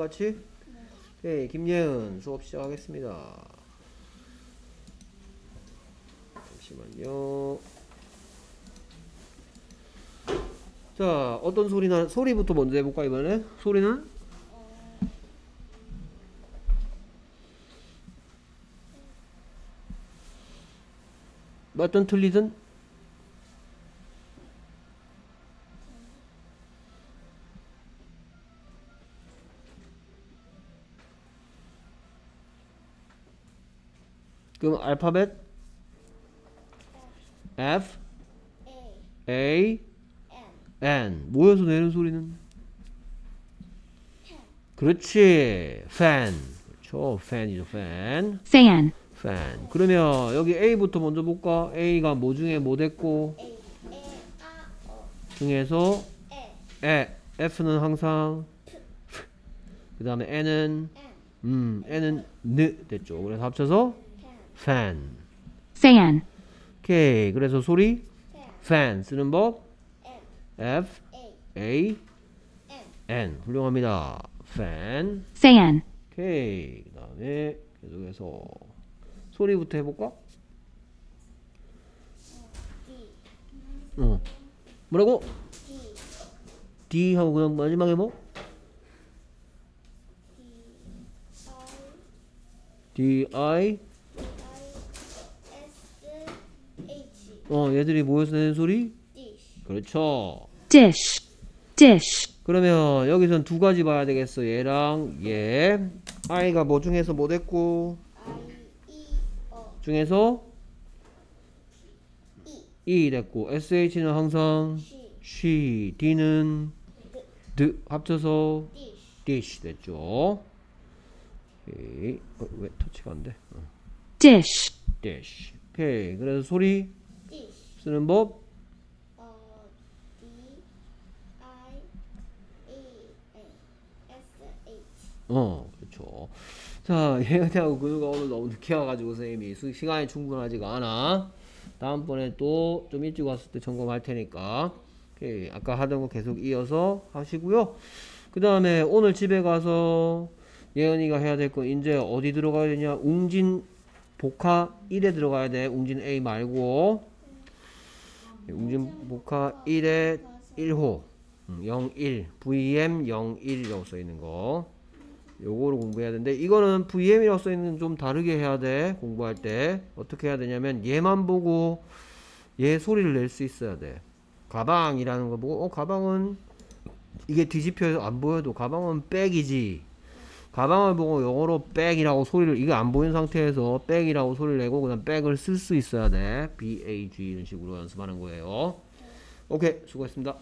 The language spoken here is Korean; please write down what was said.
같이? 네, 김예은 수업 시작하겠습니다. 잠시만요. 자, 어떤 소리나 소리부터 먼저 해볼까 이번에? 소리는? 맞든 틀리든? 그럼 알파벳? F, A, N, 모여서 내는 소리는? 그렇지. Fan. 그렇죠. Fan이죠 fan. Fan, fan. 그러면 여기 A부터 먼저 볼까? A가 뭐 중에 뭐 됐고? A, A, A, O, 중에서 에 F는 항상? 그 다음에 N은? N, 음 N은 느 됐죠. 그래서 합쳐서 Fan, fan. 오케이 그래서 소리? Fan, 쓰는 법? F. A, N, 훌륭합니다. fan. Fan, 오케이 그 다음에 계속해서 소리부터 해볼까? 어. 뭐라고? D, 하고 그냥 마지막에 뭐? D I, 어 얘들이 모여서 내는 소리? dish, 그렇죠. dish, dish, 그러면 여기선 두 가지 봐야 되겠어. 얘랑 얘. I가 뭐 중에서 뭐 됐고 I, E, 중에서 E, E 됐고 SH는 항상 She, she, D는 드 합쳐서 dish, dish 됐죠. 오케이. 어, 왜 터치가 안 돼? 어. dish, dish. 오케이. 그래서 소리 쓰는 법. 어, D, I, E, N, S, H, 어, 그렇죠. 자, 예은이하고 근우가 오늘 너무 늦게 와가지고 선생님이 수- 시간이 충분하지가 않아. 다음번에 또 좀 일찍 왔을 때 점검할 테니까. 오케이. 아까 하던 거 계속 이어서 하시고요. 그 다음에 오늘 집에 가서 예은이가 해야 될 건 이제 어디 들어가야 되냐? 웅진 복화 1에 들어가야 돼. 웅진 A 말고. 예, 웅진 복화 1에 1호. 01. VM 01이라고 써 있는 거. 요거를 공부해야 되는데 이거는 VM이라고 써 있는 좀 다르게 해야 돼 공부할 때 어떻게 해야 되냐면 얘만 보고 얘 소리를 낼 수 있어야 돼 가방이라는 거 보고 어 가방은 이게 뒤집혀서 안 보여도 가방은 백이지 가방을 보고 영어로 백이라고 소리를 이게 안 보이는 상태에서 백이라고 소리를 내고 그다음 백을 쓸 수 있어야 돼. B A G 이런 식으로 연습하는 거예요. 오케이 수고했습니다